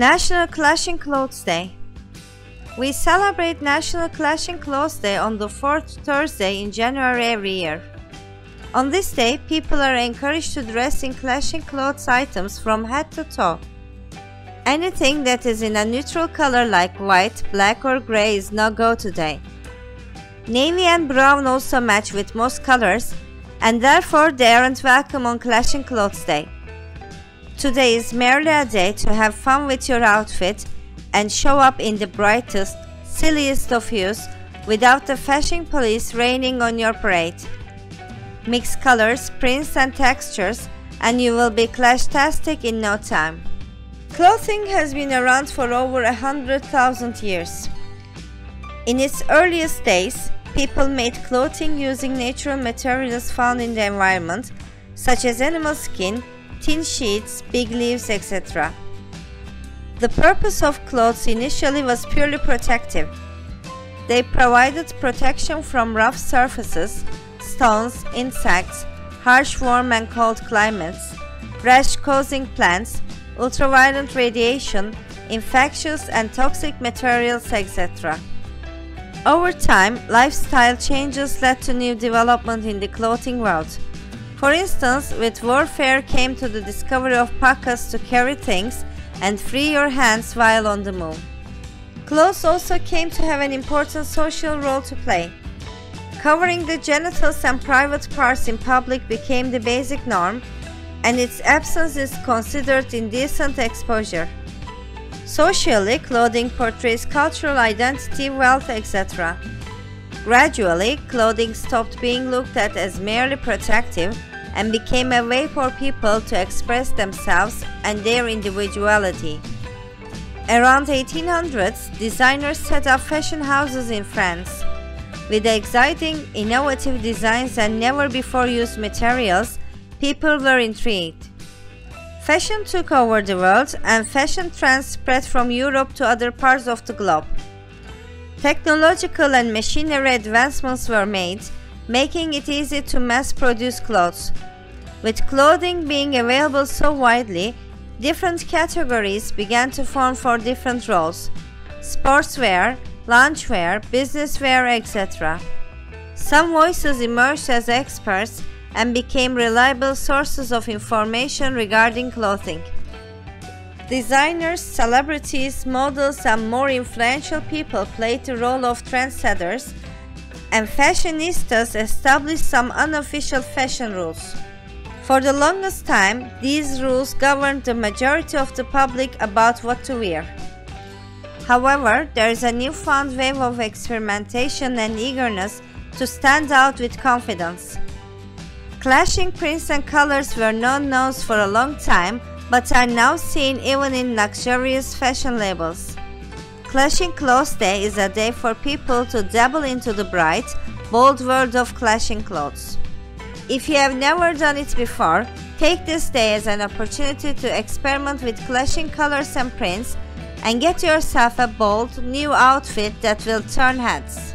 National Clashing Clothes Day We celebrate National Clashing Clothes Day on the fourth Thursday in January every year. On this day, people are encouraged to dress in clashing clothes items from head to toe. Anything that is in a neutral color like white, black or gray is no-go today. Navy and brown also match with most colors and therefore they aren't welcome on Clashing Clothes Day. Today is merely a day to have fun with your outfit and show up in the brightest, silliest of hues without the fashion police raining on your parade. Mix colors, prints and textures and you will be clashtastic in no time. Clothing has been around for over a hundred thousand years. In its earliest days, people made clothing using natural materials found in the environment, such as animal skin, tin sheets, big leaves, etc. The purpose of clothes initially was purely protective. They provided protection from rough surfaces, stones, insects, harsh warm and cold climates, rash-causing plants, ultraviolet radiation, infectious and toxic materials, etc. Over time, lifestyle changes led to new development in the clothing world. For instance, with warfare came to the discovery of parkas to carry things and free your hands while on the move. Clothes also came to have an important social role to play. Covering the genitals and private parts in public became the basic norm, and its absence is considered indecent exposure. Socially, clothing portrays cultural identity, wealth, etc. Gradually, clothing stopped being looked at as merely protective and became a way for people to express themselves and their individuality. Around 1800s, designers set up fashion houses in France. With exciting, innovative designs and never before used materials, people were intrigued. Fashion took over the world and fashion trends spread from Europe to other parts of the globe. Technological and machinery advancements were made, making it easy to mass produce clothes. With clothing being available so widely, different categories began to form for different roles sportswear, loungewear, businesswear, etc. Some voices emerged as experts and became reliable sources of information regarding clothing. Designers, celebrities, models, and more influential people played the role of trendsetters, and fashionistas established some unofficial fashion rules. For the longest time, these rules governed the majority of the public about what to wear. However, there is a newfound wave of experimentation and eagerness to stand out with confidence. Clashing prints and colors were not known for a long time, but are now seen even in luxurious fashion labels. Clashing Clothes Day is a day for people to dabble into the bright, bold world of clashing clothes. If you have never done it before, take this day as an opportunity to experiment with clashing colors and prints and get yourself a bold, new outfit that will turn heads.